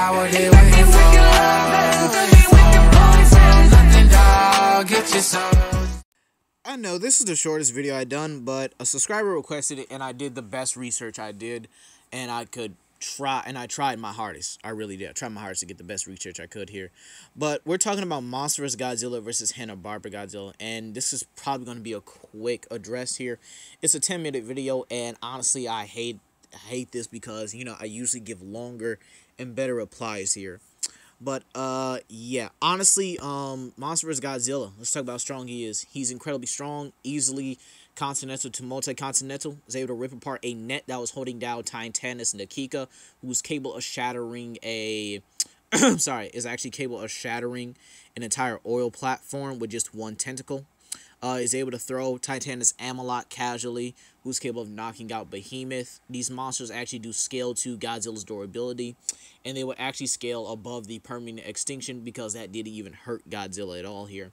for. I know this is the shortest video I've done, but a subscriber requested it, and I did the best research I did, and I could try, and I tried my hardest. I really did. I tried my hardest to get the best research I could here. But we're talking about MonsterVerse Godzilla versus Hanna Barbera Godzilla, and this is probably going to be a quick address here. It's a ten minute video, and honestly, I hate hate this because you know I usually give longer and better applies here. But uh yeah, honestly, um MonsterVerse Godzilla. Let's talk about how strong he is. He's incredibly strong, easily continental to multi-continental. Was able to rip apart a net that was holding down Titanus Na Kika, who was capable of shattering a sorry, is actually capable of shattering an entire oil platform with just one tentacle uh, is able to throw Titanus Amhuluk casually, who's capable of knocking out Behemoth. These monsters actually do scale to Godzilla's durability, and they will actually scale above the Permian extinction because that didn't even hurt Godzilla at all here.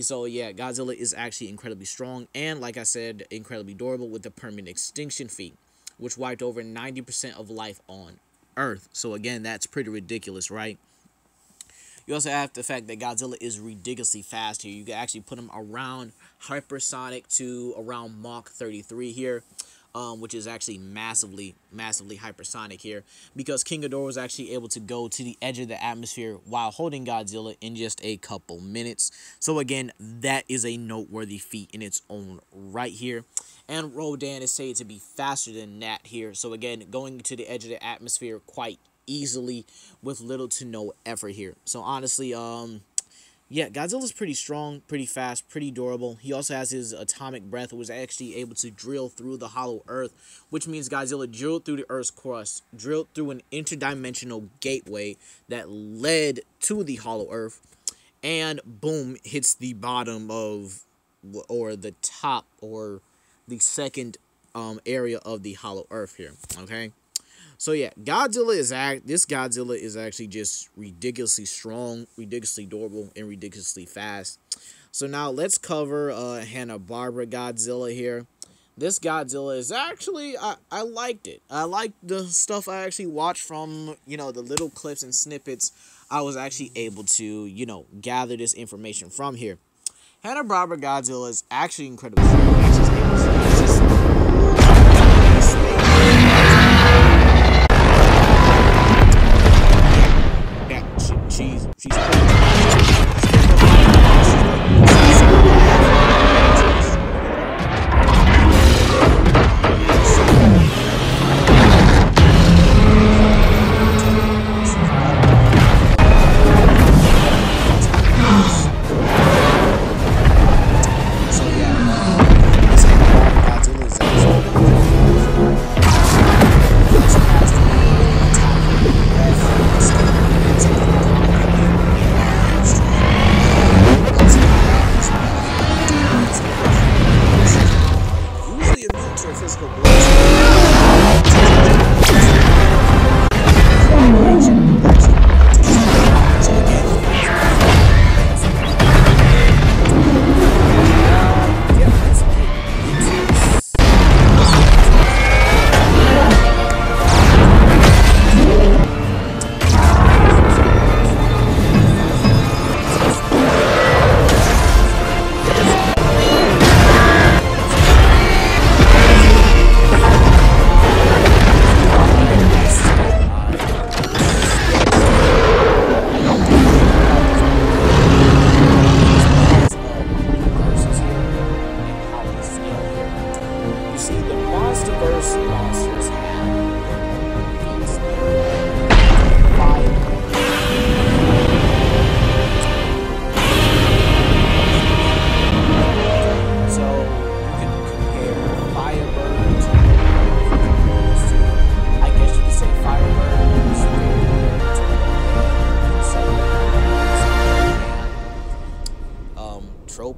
So yeah, Godzilla is actually incredibly strong, and like I said, incredibly durable with the Permian extinction feat, which wiped over 90% of life on Earth. So again, that's pretty ridiculous, right? You also have the fact that Godzilla is ridiculously fast here. You can actually put him around hypersonic to around Mach 33 here. Um, which is actually massively, massively hypersonic here, because King Ghidorah was actually able to go to the edge of the atmosphere while holding Godzilla in just a couple minutes. So again, that is a noteworthy feat in its own right here. And Rodan is said to be faster than that here. So again, going to the edge of the atmosphere quite easily with little to no effort here. So honestly, um, yeah, Godzilla's pretty strong, pretty fast, pretty durable. He also has his atomic breath, was actually able to drill through the hollow earth, which means Godzilla drilled through the earth's crust, drilled through an interdimensional gateway that led to the hollow earth, and boom, hits the bottom of, or the top, or the second um, area of the hollow earth here, okay? So yeah, Godzilla is act. This Godzilla is actually just ridiculously strong, ridiculously durable, and ridiculously fast. So now let's cover uh, Hanna Barbera Godzilla here. This Godzilla is actually I I liked it. I liked the stuff I actually watched from you know the little clips and snippets. I was actually able to you know gather this information from here. Hanna Barbera Godzilla is actually incredibly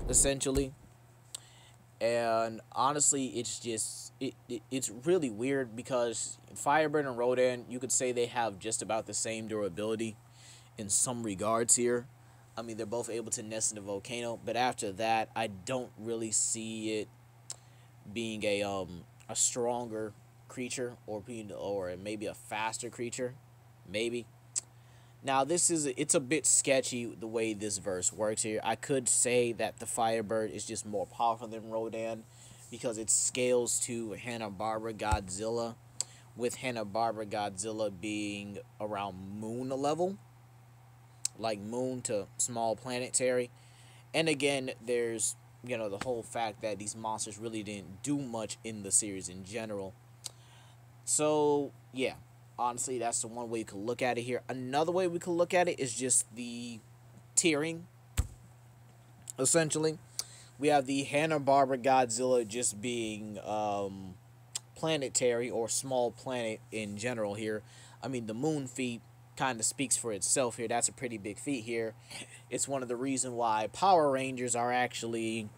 essentially. And honestly, it's just it, it it's really weird because Firebird and Rodan, you could say they have just about the same durability in some regards here. I mean, they're both able to nest in a volcano, but after that, I don't really see it being a um a stronger creature or being or maybe a faster creature, maybe. Now this is it's a bit sketchy the way this verse works here. I could say that the Firebird is just more powerful than Rodan because it scales to Hanna Barbera Godzilla, with Hanna Barbera Godzilla being around Moon level, like Moon to small planetary. And again, there's you know the whole fact that these monsters really didn't do much in the series in general. So yeah, honestly, that's the one way you could look at it here. Another way we could look at it is just the tiering. Essentially, we have the Hanna Barbera Godzilla just being um, planetary or small planet in general here. I mean, the moon feat kind of speaks for itself here. That's a pretty big feat here. It's one of the reason why Power Rangers are actually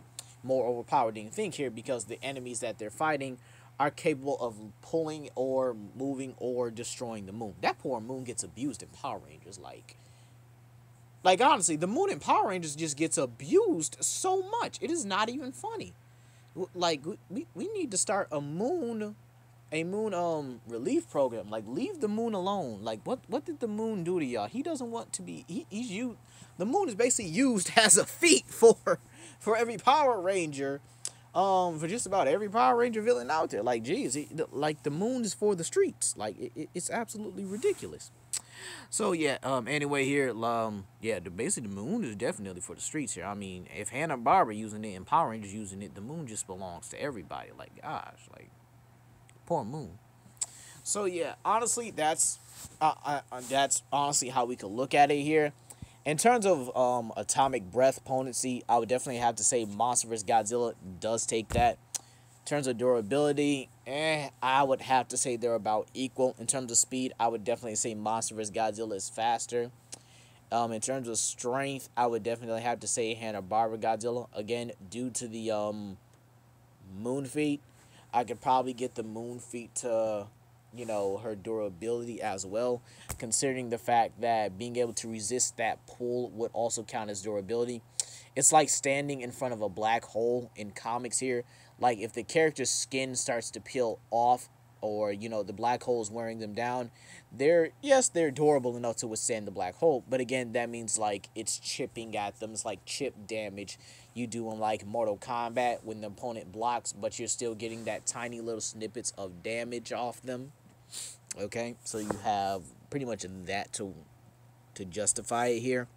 more overpowered than you think here because the enemies that they're fighting are capable of pulling or moving or destroying the moon. That poor moon gets abused in Power Rangers. Like, like honestly, the moon in Power Rangers just gets abused so much. It is not even funny. Like we, we need to start a moon a moon um relief program. Like leave the moon alone. Like what what did the moon do to y'all? He doesn't want to be he, he's you the moon is basically used as a feat for for every Power Ranger um for just about every Power Ranger villain out there. Like, geez, like the moon is for the streets. Like, it, it's absolutely ridiculous. So yeah, um, anyway here, um, yeah, the basically the moon is definitely for the streets here. I mean, if Hanna Barbera using it and Power Rangers using it, the moon just belongs to everybody. Like, gosh, like, poor moon. So yeah, honestly, that's uh, uh, that's honestly how we could look at it here. In terms of um, atomic breath potency, I would definitely have to say MonsterVerse Godzilla does take that. In terms of durability, eh, I would have to say they're about equal. In terms of speed, I would definitely say MonsterVerse Godzilla is faster. Um, in terms of strength, I would definitely have to say Hanna-Barbera Godzilla. Again, due to the um, moon feat, I could probably get the moon feat to you know, her durability as well, considering the fact that being able to resist that pull would also count as durability. It's like standing in front of a black hole in comics here. Like if the character's skin starts to peel off or, you know, the black hole is wearing them down, they're, yes, they're durable enough to withstand the black hole. But again, that means like it's chipping at them. It's like chip damage you do in like Mortal Kombat when the opponent blocks, but you're still getting that tiny little snippets of damage off them. Okay, so you have pretty much that to to justify it here.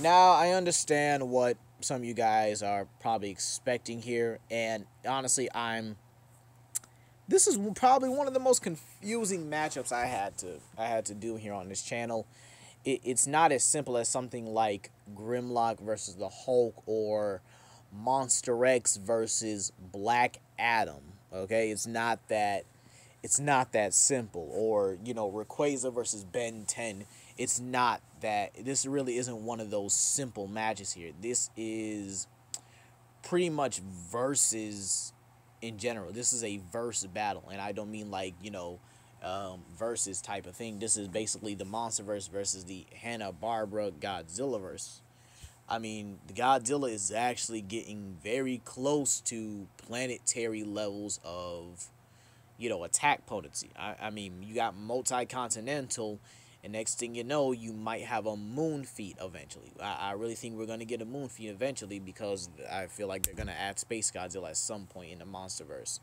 Now I understand what some of you guys are probably expecting here, and honestly, I'm. This is probably one of the most confusing matchups I had to I had to do here on this channel. It, it's not as simple as something like Grimlock versus the Hulk or Monster X versus Black Adam. Okay, it's not that it's not that simple. Or, you know, Rayquaza versus Ben 10. It's not that. This really isn't one of those simple matches here. This is pretty much versus in general. This is a verse battle. And I don't mean like, you know, um, versus type of thing. This is basically the MonsterVerse versus the Hanna-Barbera Godzilla verse. I mean, the Godzilla is actually getting very close to planetary levels of you know, attack potency. I, I mean, you got multi-continental, and next thing you know, you might have a moon feat eventually. I, I really think we're going to get a moon feat eventually because I feel like they're going to add Space Godzilla at some point in the MonsterVerse.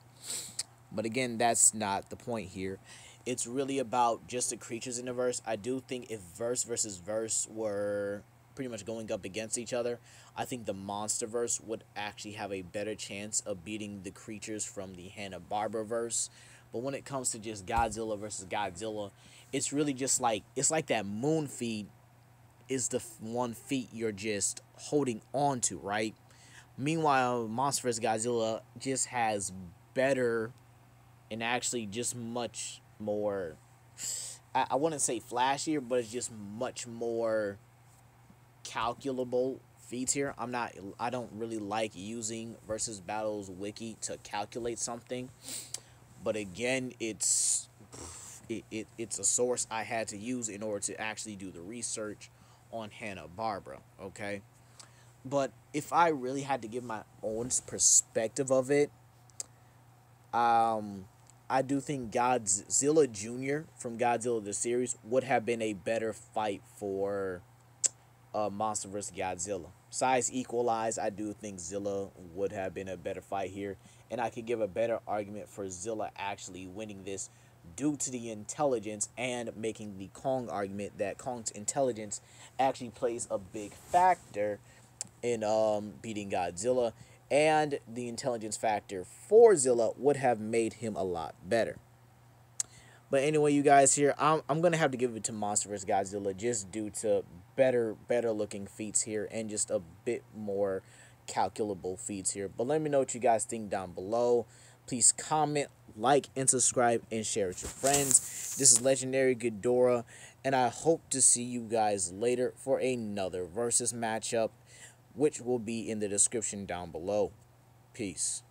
But again, that's not the point here. It's really about just the creatures in the verse. I do think if verse versus verse were pretty much going up against each other, I think the MonsterVerse would actually have a better chance of beating the creatures from the Hanna-Barbera verse. But when it comes to just Godzilla versus Godzilla, it's really just like it's like that moon feat is the one feat you're just holding on to, right? Meanwhile, MonsterVerse Godzilla just has better and actually just much more I, I wouldn't say flashier, but it's just much more calculable feats here. I'm not I don't really like using versus battles wiki to calculate something. But again, it's it, it it's a source I had to use in order to actually do the research on Hanna-Barbera, okay? But if I really had to give my own perspective of it, um I do think Godzilla Jr. from Godzilla the series would have been a better fight for uh, MonsterVerse Godzilla. Size equalized, I do think Zilla would have been a better fight here. And I could give a better argument for Zilla actually winning this due to the intelligence and making the Kong argument that Kong's intelligence actually plays a big factor in um, beating Godzilla. And the intelligence factor for Zilla would have made him a lot better. But anyway, you guys here, I'm, I'm going to have to give it to MonsterVerse Godzilla just due to better better looking feats here and just a bit more calculable feats here. But let me know what you guys think down below. Please comment, like, and subscribe, and share with your friends. This is Legendary Grimlock, and I hope to see you guys later for another versus matchup, which will be in the description down below. Peace.